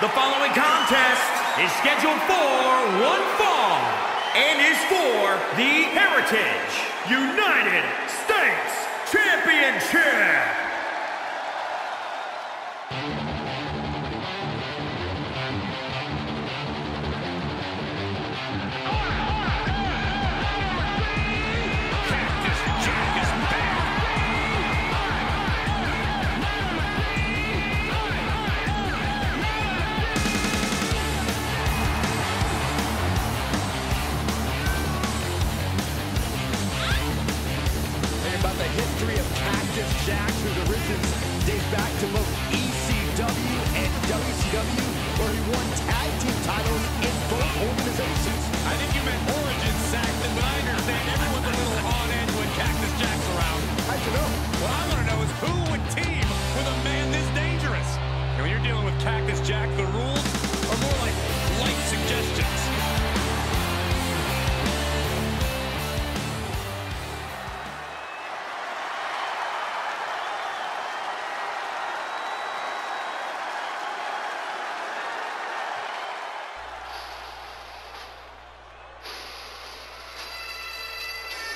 The following contest is scheduled for one fall and is for the Heritage United States Championship. WCW, where he won tag team titles in both organizations. I think you meant origin, Saxton, but I understand everyone's a little on edge when Cactus Jack's around. How'd you know? What I want to know is who would team with a man this dangerous? And when you're dealing with Cactus Jack, the rules are more like light suggestions.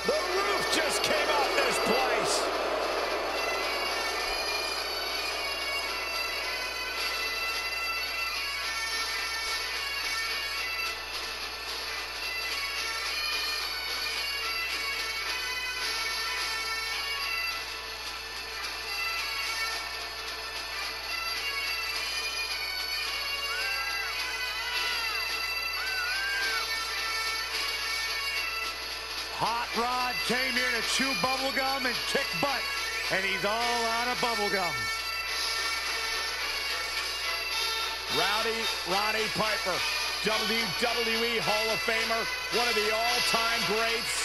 The roof Rod came here to chew bubblegum and kick butt, and he's all out of bubblegum. Rowdy Roddy Piper, WWE Hall of Famer, one of the all-time greats.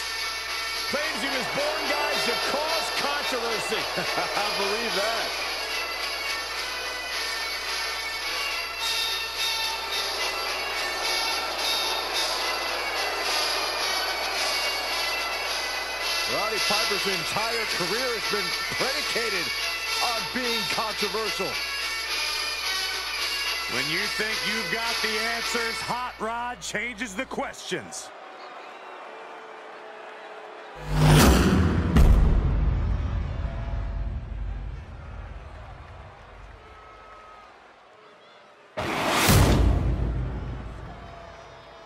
Claims he was born, guys, to cause controversy. I believe that. Roddy Piper's entire career has been predicated on being controversial. When you think you've got the answers, Hot Rod changes the questions.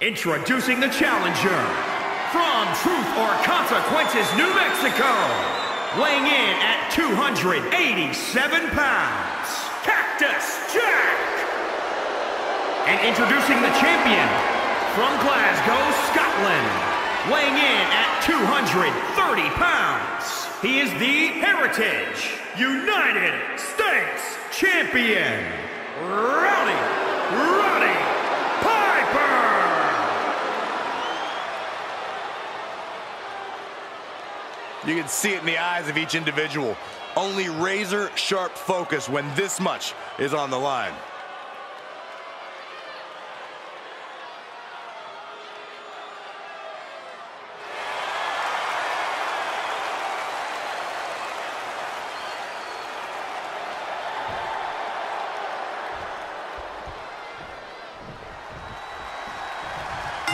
Introducing the challenger from Truth or Consequences, New Mexico, weighing in at 287 pounds, Cactus Jack. And introducing the champion from Glasgow, Scotland, weighing in at 230 pounds. He is the Heritage United States Champion, Rowdy Roddy Piper. You can see it in the eyes of each individual. Only razor sharp focus when this much is on the line.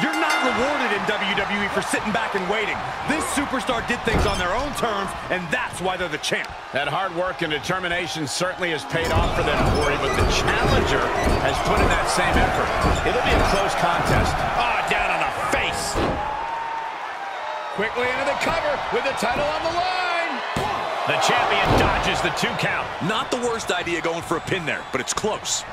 You're not rewarded in WWE for sitting back and waiting. This superstar did things on their own terms, and that's why they're the champ. That hard work and determination certainly has paid off for them, Corey, but the challenger has put in that same effort. It'll be a close contest. Ah, down on the face. Quickly into the cover with the title on the line. The champion dodges the two count. Not the worst idea going for a pin there, but it's close.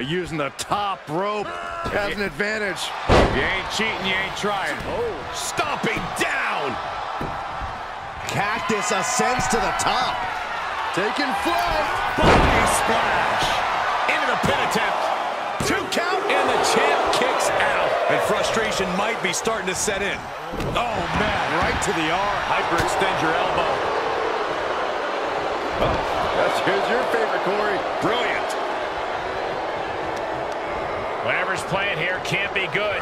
Using the top rope has an advantage. You ain't cheating, you ain't trying. Oh, Stomping down. Cactus ascends to the top. taking flight. Body splash. Into the pin attempt. Two count. And the champ kicks out. And frustration might be starting to set in. Oh, man. Right to the arm. Hyperextend your elbow. Oh, that's, here's your favorite, Corey. Brilliant. Whatever's playing here can't be good.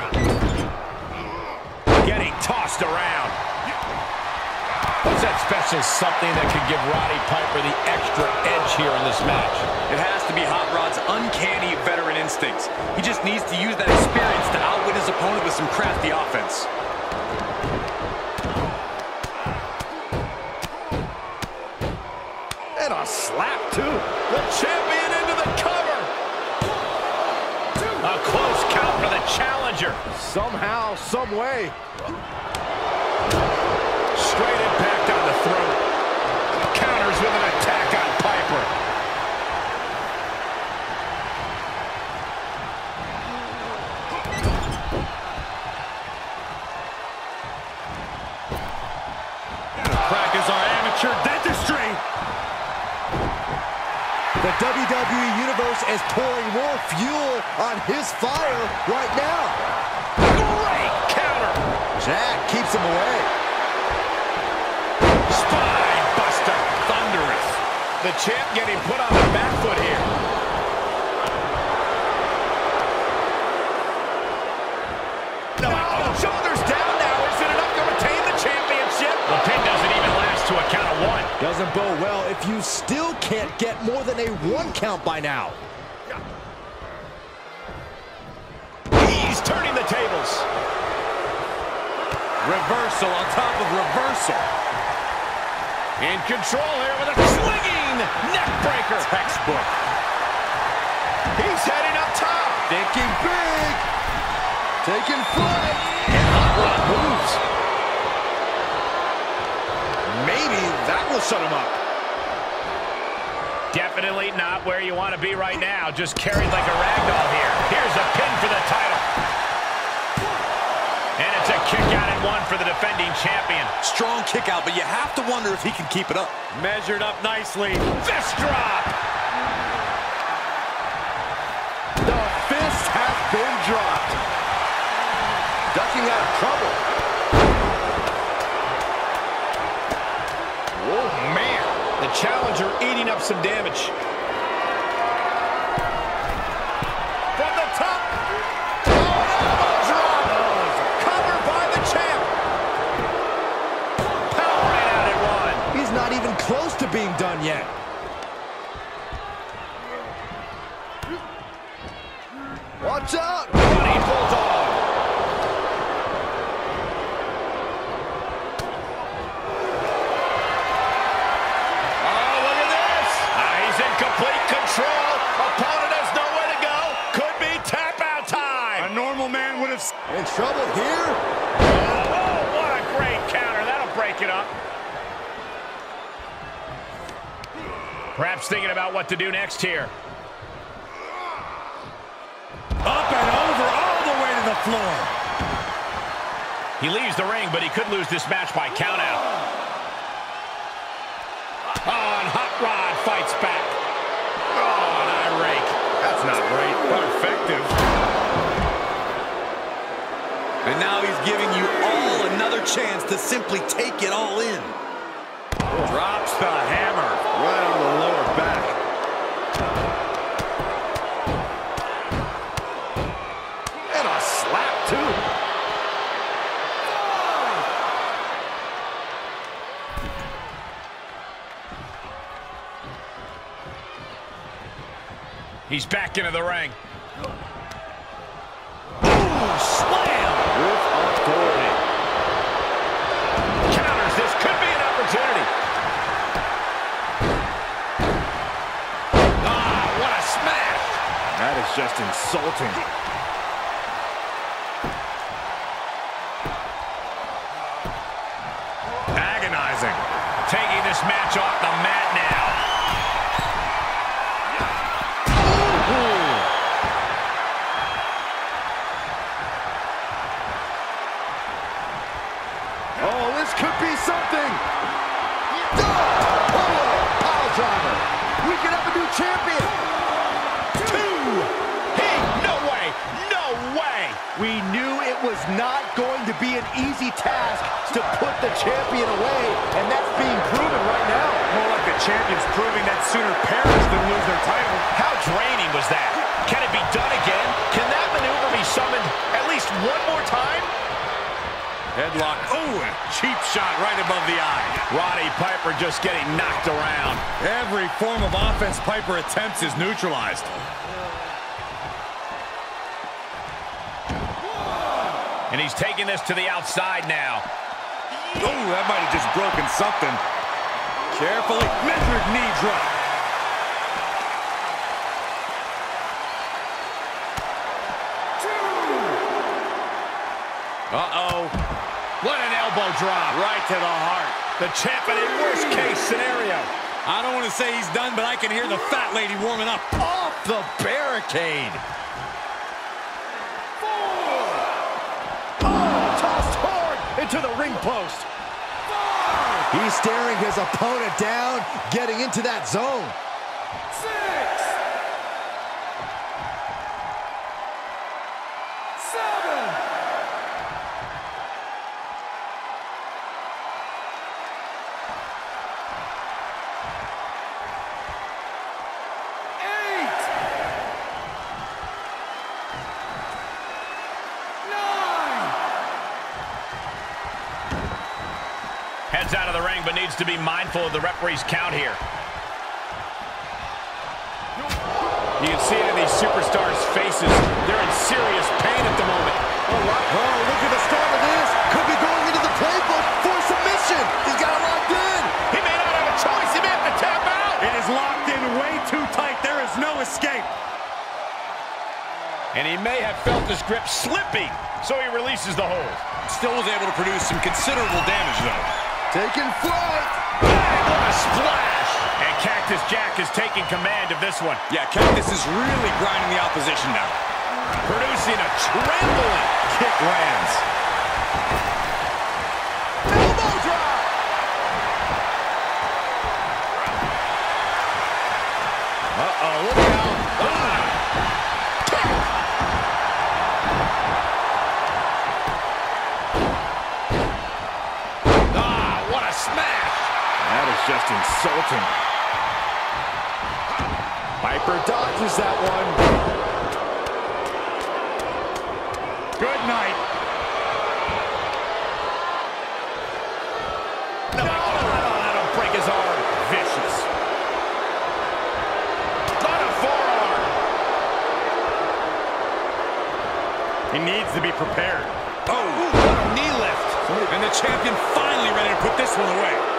Getting tossed around. What's that special something that could give Roddy Piper the extra edge here in this match? It has to be Hot Rod's uncanny veteran instincts. He just needs to use that experience to outwit his opponent with some crafty offense. And a slap, too. Challenger. Somehow, some way. Straight impact on the throat. Counters with an attack on Piper. Practice our amateur dentistry. The WWE Universe is pouring more fuel on his fire right now. Jack him away. Spine buster. Thunderous. The champ getting put on the back foot here. No, oh, shoulders down now. Is it enough to retain the championship? The pin doesn't even last to a count of one. Doesn't bode well if you still can't get more than a one count by now. He's turning the tables. Reversal on top of reversal. In control here with a swinging neck breaker. Textbook. He's heading up top. Thinking big. Taking flight. And Hot Rod moves. Maybe that will shut him up. Definitely not where you want to be right now. Just carried like a ragdoll here. Here's a pin for the title. Kick out and one for the defending champion. Strong kick out, but you have to wonder if he can keep it up. Measured up nicely. Fist drop. The fist has been dropped. Ducking out of trouble. Oh, man. The challenger eating up some damage. Close to being done yet. Watch out. Perhaps thinking about what to do next here. Up and over, all the way to the floor. He leaves the ring, but he could lose this match by countout. Oh, and Hot Rod fights back. Oh, an eye rake. That's not right, but effective. And now he's giving you all another chance to simply take it all in. Drops the hammer. He's back into the ring. Slam. With authority. Counters. This could be an opportunity. Ah, what a smash. That is just insulting. Was not going to be an easy task to put the champion away, and that's being proven right now. More like the champions proving that sooner perish than lose their title. How draining was that? Can it be done again? Can that maneuver be summoned at least one more time? Headlock. Oh, cheap shot right above the eye. Roddy Piper just getting knocked around. Every form of offense Piper attempts is neutralized. And he's taking this to the outside now. Oh, that might have just broken something. Carefully measured knee drop. Uh-oh. What an elbow drop. Right to the heart. The champ in worst-case scenario. I don't want to say he's done, but I can hear the fat lady warming up. Off the barricade. Into the ring post. He's staring his opponent down, getting into that zone. Six. Heads out of the ring, but needs to be mindful of the referee's count here. You can see it in these superstars' faces. They're in serious pain at the moment. Oh, look at the start of this. Could be going into the playbook for submission. He's got it locked in. He may not have a choice. He may have to tap out. It is locked in way too tight. There is no escape. And he may have felt his grip slipping, so he releases the hold. Still was able to produce some considerable damage, though. Taking flight. Bang, what a splash! And Cactus Jack is taking command of this one. Yeah, Cactus is really grinding the opposition now. Producing a trembling Kick lands. Insulting. Piper dodges that one. Good night. Vicious. Not. He needs to be prepared. Oh, knee lift. And the champion finally ready to put this one away.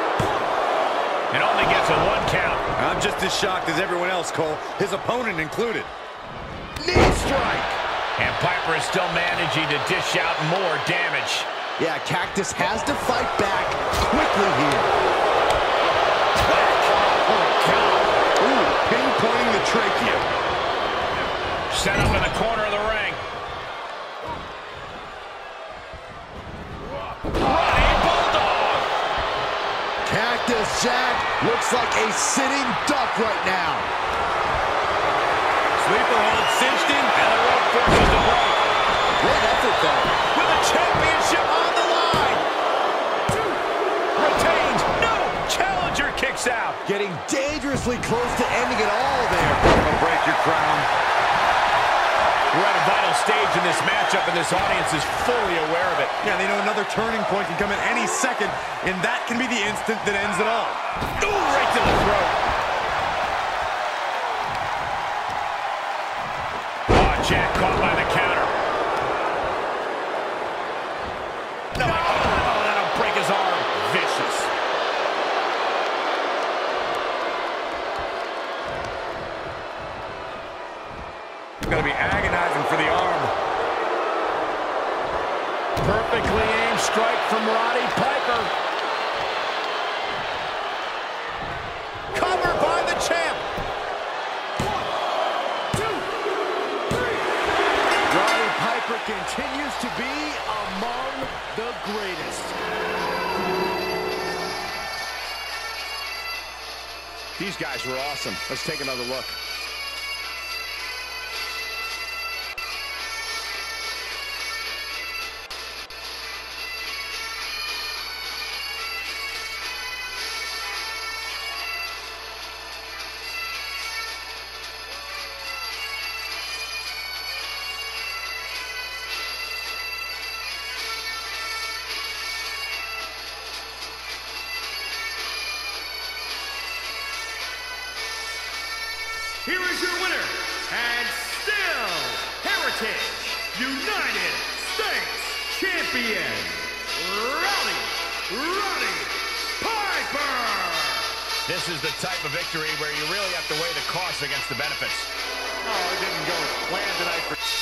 And only gets a one count. I'm just as shocked as everyone else, Cole, his opponent included. Knee strike. And Piper is still managing to dish out more damage. Yeah, Cactus has to fight back quickly here. Ooh, pinpointing the trachea. Set up in the corner of the ring. Running Bulldog. Cactus Jack looks like a sitting duck right now. Sleeper hold cinched in. And the rope forces the break. Great effort, though. With the championship on the line. Retains. No. Challenger kicks out. Getting dangerously close to ending it all there. Break your crown. We're at a vital stage in this matchup, and this audience is fully aware of it. Yeah, they know another turning point can come at any second, and that can be the instant that ends it all. Ooh, right to the throat. Oh, Jack caught by the counter. No, oh, that'll break his arm. Vicious. Gonna be agonizing for the arm. Perfectly aimed strike from Roddy Piper. Cover by the champ. Roddy Piper continues to be among the greatest. These guys were awesome. Let's take another look. Here is your winner, and still Heritage United States Champion, Rowdy Roddy Piper! This is the type of victory where you really have to weigh the costs against the benefits. Oh, it didn't go as planned tonight for...